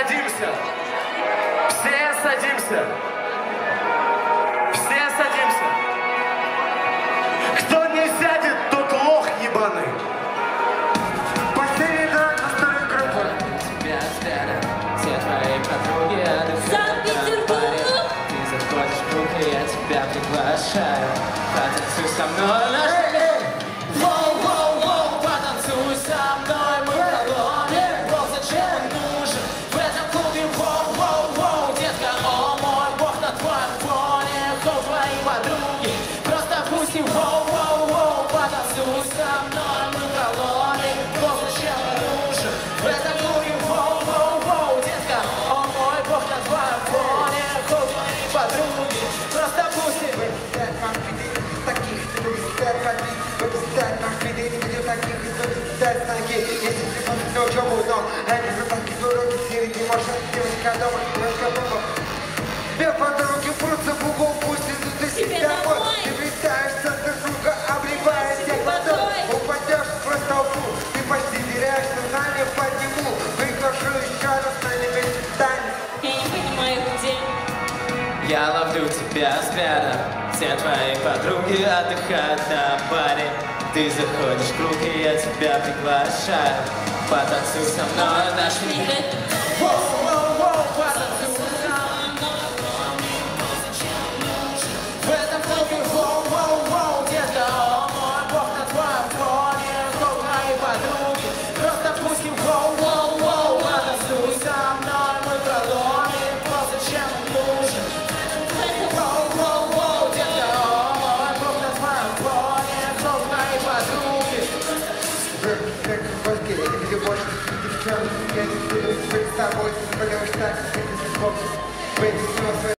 садимся. Все садимся. Все садимся. Кто не сядет, тот лох ебаный. Последний дорог на старой группы. Тебя взгляды, все твои подруги а Санкт-Петербург! Ты заходишь в я тебя приглашаю. Потанцуй со мной наш ты не видел таких, с ноги. Если ты посмотрел, чем узнал, они же так и дуроги, среди машин, девочка дома, девочка дома. По угол, пусть идут Тебе себя. Ты влетаешься друг друга, обливая Тебе всех водой. Упадешь в толпу, ты почти теряешься, знания подниму. Выгляшу еще раз на тайны. Я не понимаю, где. Я ловлю тебя взглядом Все твои подруги отдыхают баре Ты заходишь в круг, и я тебя приглашаю. Потанцуй со мной наш мир Девчонки, я не стою, представой, потому что это способ.